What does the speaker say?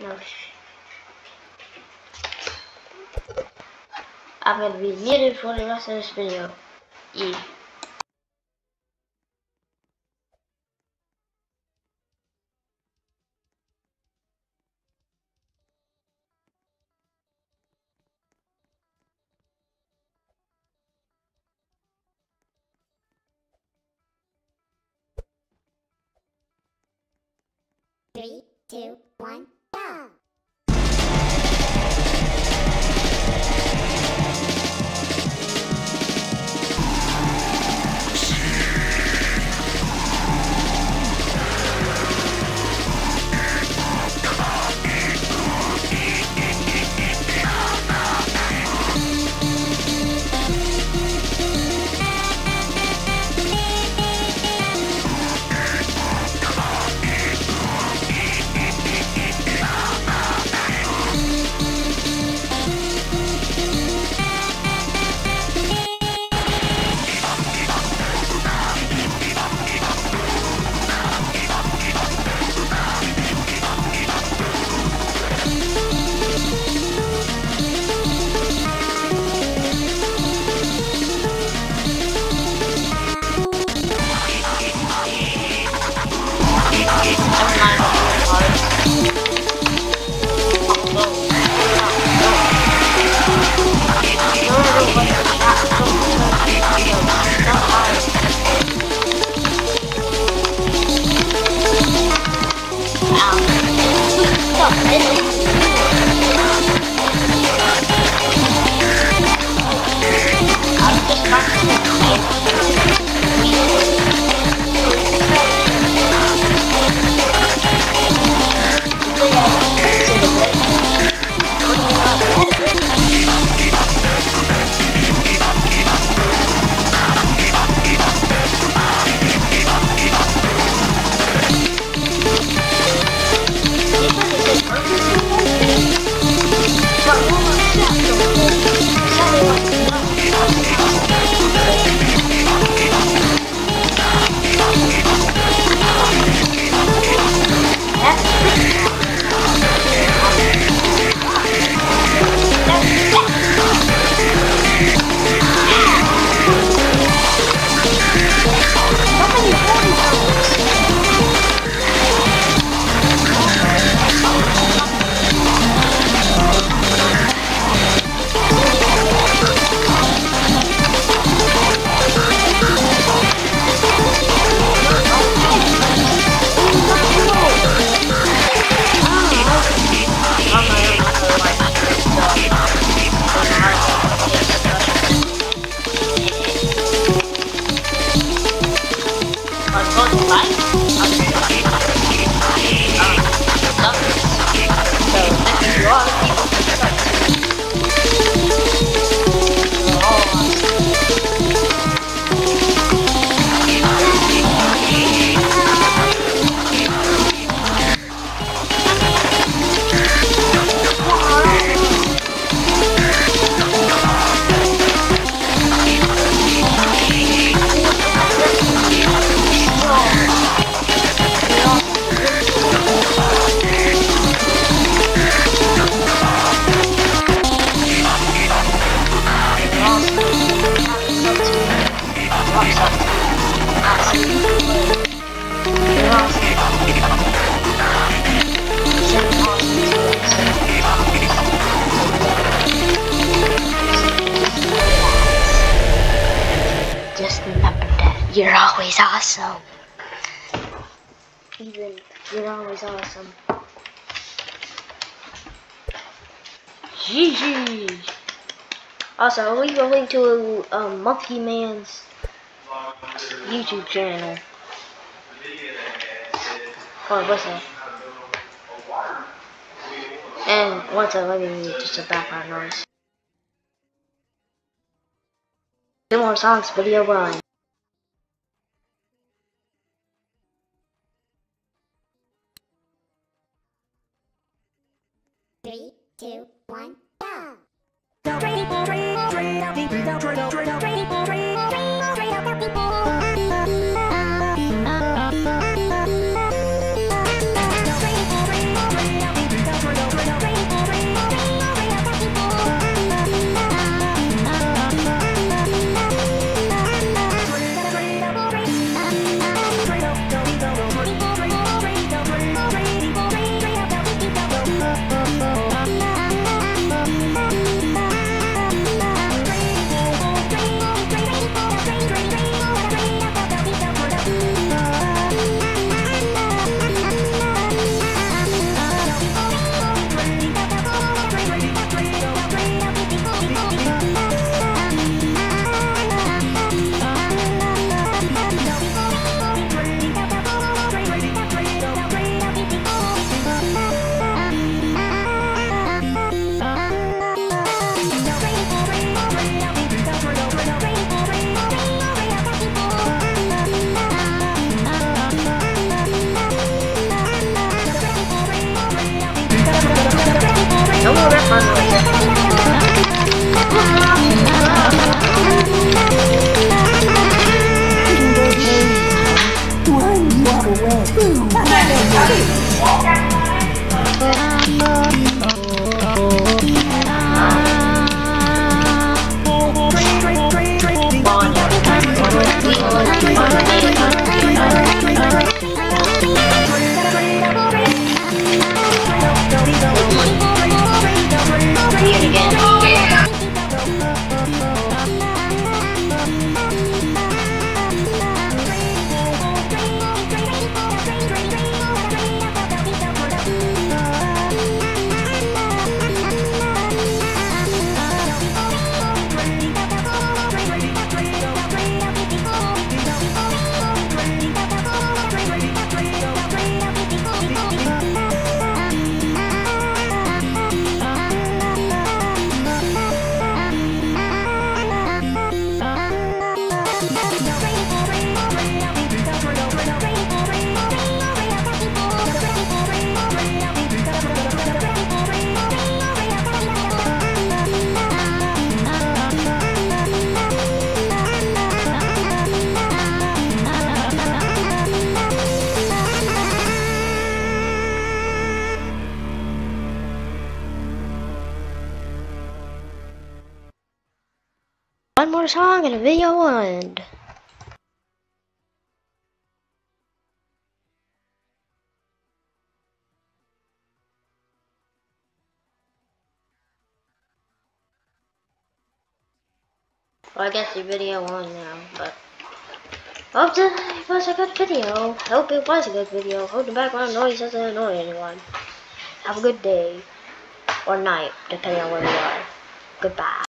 No. I'm gonna be muted for the rest of this video. Yeah. Three, two, one, awesome. Even you're always awesome. GG. Also, I'll leave a link to um, Monkey Man's YouTube channel. Oh, what's that? And once I let me just a background noise. Two more songs, video one. Three, two, one, One more song and a video end. Well, I guess the video on now, but hope it was a good video. Hope it was a good video. Hope the background noise doesn't annoy anyone. Have a good day or night, depending on where you are. Goodbye.